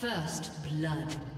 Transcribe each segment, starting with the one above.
First blood.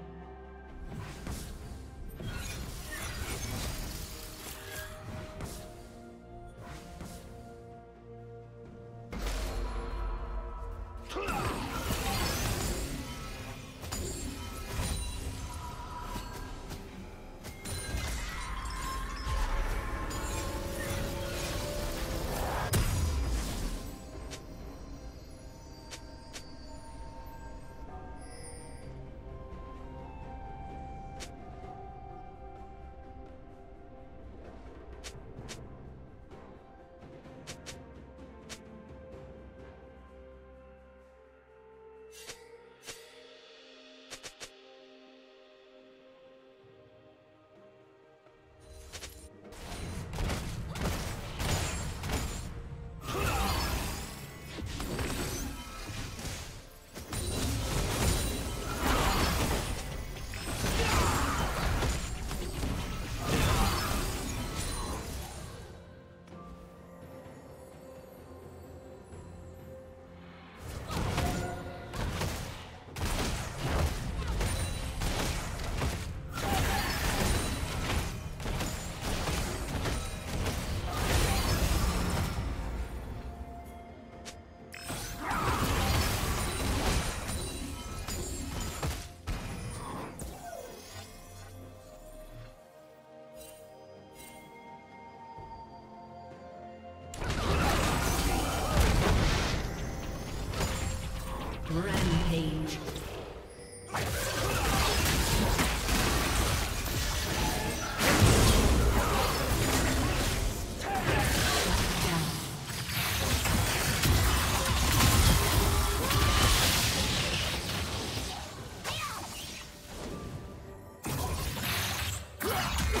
Yeah.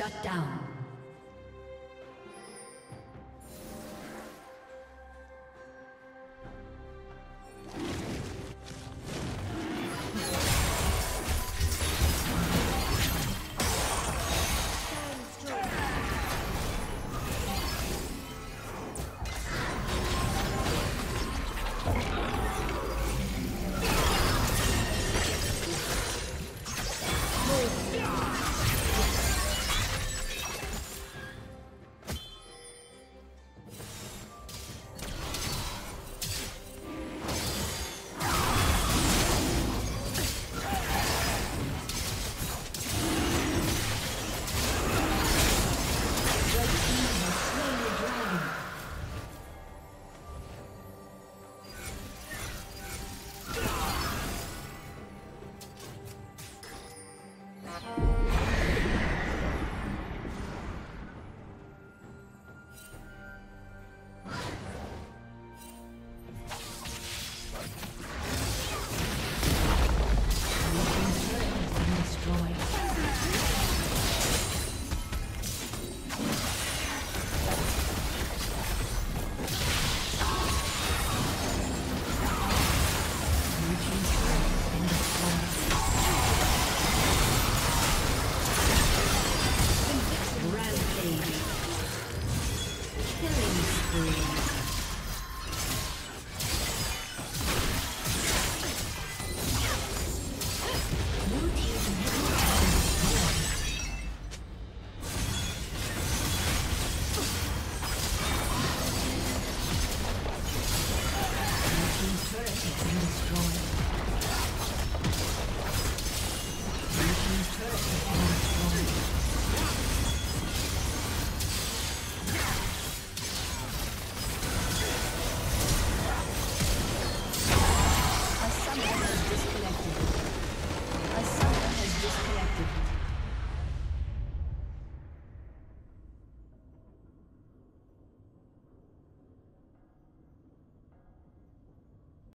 Shut down.